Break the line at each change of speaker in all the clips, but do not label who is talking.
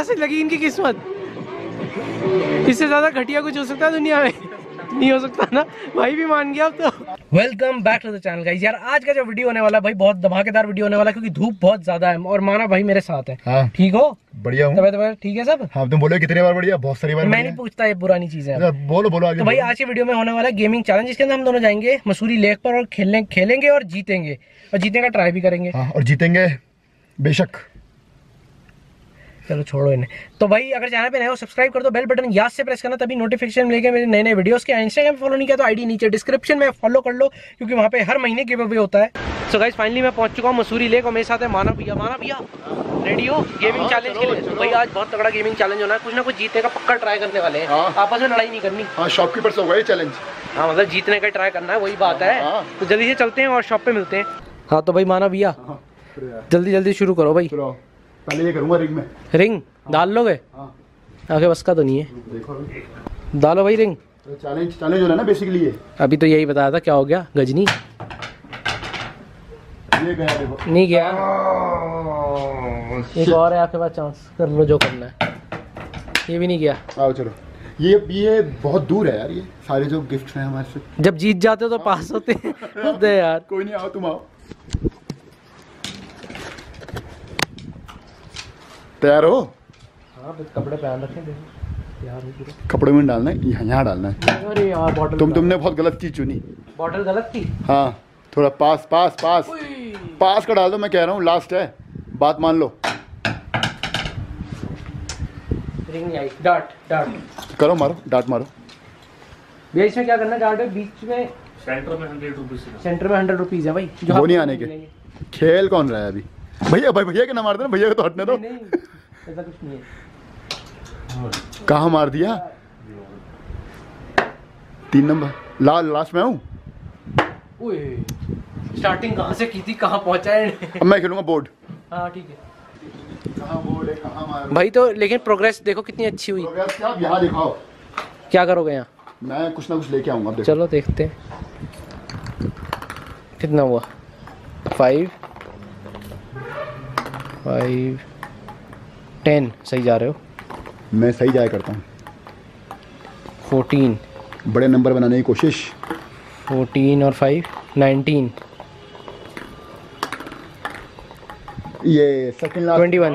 कैसे लगी इनकी किस्मत। इससे ज़्यादा घटिया कुछ हो सकता है दुनिया में? नहीं हो सकता ना? भाई भी मान गया अब तो। Welcome back to the channel guys यार आज का जो वीडियो होने वाला भाई बहुत धमाकेदार वीडियो होने वाला क्योंकि धूप बहुत ज़्यादा है और माना भाई मेरे साथ है।
हाँ।
ठीक हो?
बढ़िया हूँ।
ठीक है सब?
हाँ तुम बोलो कितनी बार बढ़िया बहुत सारी बार
मैं नहीं पूछता ये पुरानी चीज़ें
अच्छा, बोलो बोलो आगे
तो भाई आज की वीडियो में होने वाला है गेमिंग चैलेंज जिसके अंदर हम दोनों जाएँगे मसूरी लेक पर और खेलने खेलेंगे और जीतेंगे। और जीतने का ट्राई भी करेंगे।
हाँ और जीतेंगे बेशक।
चलो छोड़ो इन्हें। तो भाई अगर चैनल पे नए हो सब्सक्राइब कर दो बेल बटन याद से प्रेस करना तभी नोटिफिकेशन मिलेगा मेरे नए नए वीडियोस के इंस्टाग्राम फॉलो नहीं किया तो आईडी नीचे डिस्क्रिप्शन में फॉलो कर लो क्योंकि वहाँ पे हर महीने गिव अवे होता है। सो गाइस फाइनली मैं पहुँच चुका हूँ मसूरी लेक और मेरे साथ है माना भैया। माना भैया रेडी हो गेमिंग चैलेंज के लिए? भाई आज बहुत तगड़ा गेमिंग चैलेंज होना है। कुछ ना कुछ जीतने का पक्का ट्राई करने वाले हैं।
हाँ।
आपस में लड़ाई नहीं करनी।
हाँ शॉपकीपर से होगा ये चैलेंज
हाँ मतलब जीतने का ट्राई करना है वही बात है।
हाँ।
तो जल्दी से चलते हैं और शॉप पे मिलते हैं। हाँ तो भाई माना भैया जल्दी जल्दी शुरू करो भाई।
पहले ये करूँगा रिंग में।
रिंग डाल लोगे?
हाँ।
आगे बस का तो नहीं है।
देखो
डालो भाई रिंग
तो चैलेंज चैलेंज हो रहा है ना बेसिकली ये?
अभी तो यही बताया था क्या हो गया? गजनी?
ये गया देखो।
नहीं गया। एक और है आपके पास चांस कर लो जो करना है। ये भी नहीं गया।
आओ चलो। ये ये बहुत दूर है यार ये। सारे जो गिफ्ट हैं हमारे से।
जब जीत जाते हो तो पास होते हैं। यार।
कोई नहीं आओ तुम आओ। तैयार हो?
हाँ कपड़े पहन रखे देखो। यार
कपड़े में डालना है? यहाँ यहाँ डालना है।
अरे यार बॉटल
तुम तुमने बहुत गलत चीज़ चुनी।
बॉटल गलत थी?
हाँ थोड़ा पास पास पास। पास का डाल दो मैं कह रहा हूँ लास्ट है। बात मान लो।
डार्ट डार्ट
करो मारो डाट मारो।
भैया इसमें क्या करना डार्ट है बीच में
सेंटर में हंड्रेड रुपीज़
सेंटर में हंड्रेड रुपीज़ है भाई
वो नहीं आने के। खेल कौन रहा है अभी? भैया भाई भैया के ना मार देना भैया को तो हटने दो।
नहीं नहीं। ऐसा कुछ नहीं है।
कहाँ मार दिया? तीन नंबर। ला लास्ट में हूँ?
स्टार्टिंग कहाँ से की थी? कहाँ पहुँचा है?
अब मैं खेलूँगा बोर्ड
हाँ ठीक है।
है?
भाई तो लेकिन प्रोग्रेस देखो कितनी अच्छी हुई।
क्या? यहाँ दिखाओ।
क्या करोगे यहाँ?
मैं कुछ ना कुछ लेके आऊँगा
चलो देखते हैं। कितना हुआ? फाइव फाइव टेन सही जा रहे हो?
मैं सही जाया करता हूँ।
फोर्टीन।
बड़े नंबर बनाने की कोशिश।
फोर्टीन और फाइव नाइनटीन।
ये सेकंड लास्ट
21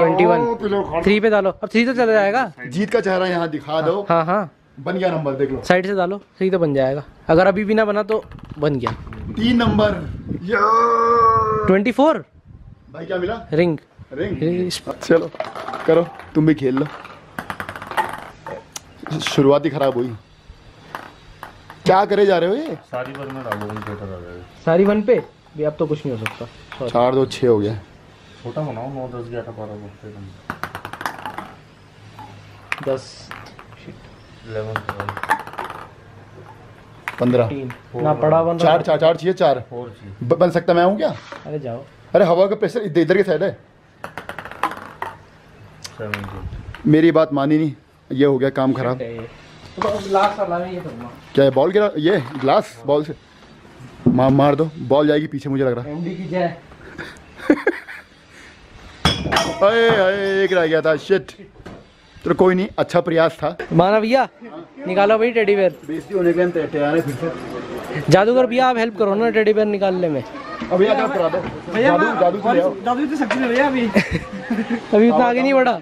21 थ्री पे डालो। अब थ्री तो चला जाएगा।
जीत का चेहरा यहाँ दिखा दो।
हाँ हाँ।
बन गया नंबर देख लो।
साइड से डालो। थ्री तो बन जाएगा। अगर अभी भी ना बना तो बन गया।
तीन नंबर।
Twenty four.
भाई क्या मिला?
रिंग।
रिंग चलो करो तुम भी खेल लो। शुरुआत ही खराब हुई। क्या करे जा रहे हो ये?
सारी बार में डालो उनके तरह रहे
सारी वन पे? भी अब तो कुछ नहीं हो सकता.
चार दो छः हो गया।
छोटा बनाओ नौ दस ग्यारह बारह
दस।
इलेवन
पंद्रह।
ना पड़ा वन
चार चार चार चाहिए चार। ब- बन सकता मैं हूँ क्या?
अरे जाओ।
अरे हवा का प्रेशर इधर इधर की साइड है। मेरी बात मानी नहीं। ये हो गया काम खराब। क्या है बॉल गिरा? ये ग्लास बॉल से। मार मार दो। बॉल जाएगी पीछे मुझे लग रहा
एमडी की जय।
है अरे अरे एक रह गया था। शिट तो कोई नहीं अच्छा प्रयास था।
माना भैया निकालो भाई टेडी बेयर
बेइज्जती होने के लिए तैयार फिर से
जादूगर भैया आप हेल्प करो ना टेडी बेयर निकालने में।
अब ये करा दो। जादू जादू से
दादू तो सकती भैया अभी।
अभी उतना आगे नहीं बढ़ा।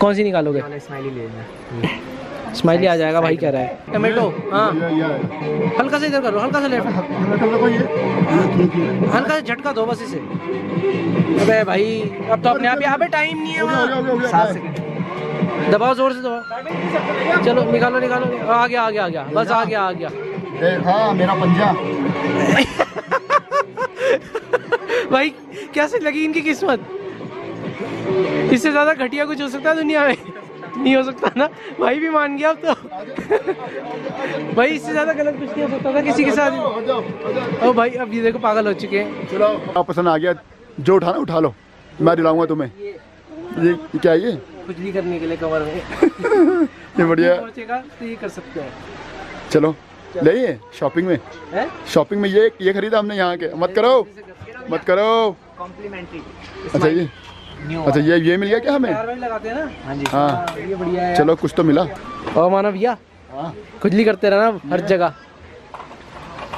कौन सी निकालोगे?
स्माइली ले लेना
स्माइली आ जाएगा भाई कह रहा है। टमाटो हाँ।
है।
हल्का से इधर करो हल्का से लेफ़्ट। हल्का से झटका दो बस इसे। अबे भाई अब तो अपने आप ही अबे टाइम नहीं है वहाँ।
सात सेकंड
दबाओ ज़ोर से दबाओ। चलो निकालो निकालो आ गया आ गया आ गया। बस आ गया आ गया।
देख हाँ मेरा पंजा।
भाई कैसे लगी इनकी किस्मत? इससे ज़्यादा घटिया कुछ हो सकता है दुनिया में? नहीं हो सकता ना? भाई भी मान गया अब तो। भाई इससे ज़्यादा गलत कुछ नहीं हो सकता था किसी के साथ? ओ भाई अब ये देखो पागल हो चुके हैं।
चलो पसंद आ गया। जो उठाना उठा लो। मैं दिलाऊँगा तुम्हें। ये ये क्या है ये?
खुजली करने के लिए कवर में।
ये बढ़िया।
तो ये कर सकते हैं।
चलो ले ये शॉपिंग में।
हैं?
शॉपिंग में ये ये खरीदा हमने यहाँ के। मत करो। मत करो।
कॉम्प्लीमेंट्री
अच्छा ये अच्छा ये ये मिल गया क्या हमें?
भी लगाते हैं ना?
हाँ जी।
हाँ
हाँ, ये बढ़िया है।
चलो कुछ तो मिला।
और माना भैया
हाँ।
खुजली करते रहना हर जगह।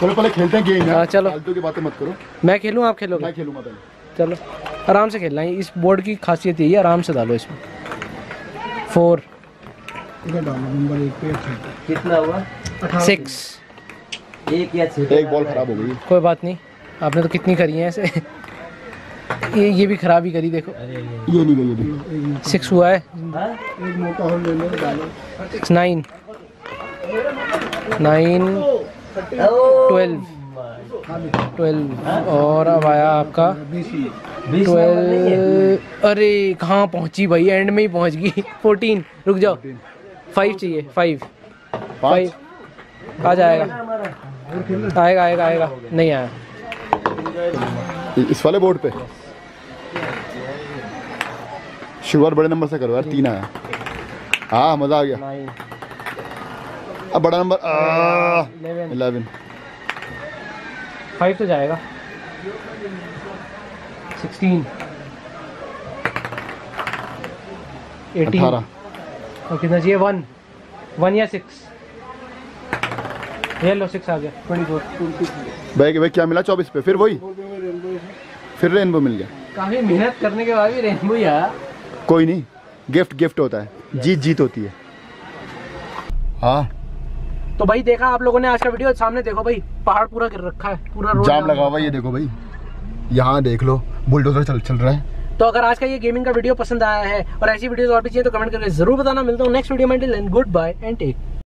चलो पहले खेलते हैं गेम
हाँ, चलो।
फालतू की बातें मत करो।
मैं खेलूँ आप खेलो
मैं खेलूँगा पहले।
चलो। आराम से खेलना है। इस बोर्ड की खासियत यही है आराम से डालो इसमें। फोर
कितना हुआ?
सिक्स
एक या छः?
एक बॉल खराब हो गई।
कोई बात नहीं। आपने तो कितनी करी है ऐसे? ये ये भी खराब ही करी देखो।
ये नहीं गई ये भी
सिक्स हुआ है? Six nine nine twelve twelve और अब आया आपका
नंबर
ट्वेल्व अरे कहाँ पहुँची भाई? एंड में ही पहुँच गई। फोर्टीन रुक जाओ। फाइव चाहिए। फाइव फाइव आ जाएगा। आएगा आएगा आएगा। नहीं आया।
इस वाले बोर्ड पे। शुरुआत बड़े नंबर से करो यार तीन आया। हाँ मज़ा आ गया। अब बड़ा नंबर
इलेवन फाइव तो जाएगा। सिक्सटीन एटीन
अठारह.
और कितना चाहिए वन वन या सिक्स ये लो सिक्स आ गया. ट्वेंटी फोर
भाई भाई क्या मिला चौबीस पे? फिर वही? फिर रेनबो मिल गया.
काफ़ी मेहनत करने के बाद भी रेनबो आया.
कोई नहीं. गिफ्ट गिफ्ट होता है. जीत जीत होती है. हाँ.
तो भाई देखा आप लोगों ने आज का वीडियो सामने देखो भाई पहाड़ पूरा गिर रखा है. पूरा रोड
जाम लगा हुआ ये देखो भाई. यहाँ देख लो. बुलडोजर चल चल रहा है।
तो अगर आज का ये गेमिंग का वीडियो पसंद आया है और ऐसी वीडियोस और भी चाहिए तो कमेंट करके ज़रूर बताना। मिलता हूँ नेक्स्ट वीडियो में। Goodbye and take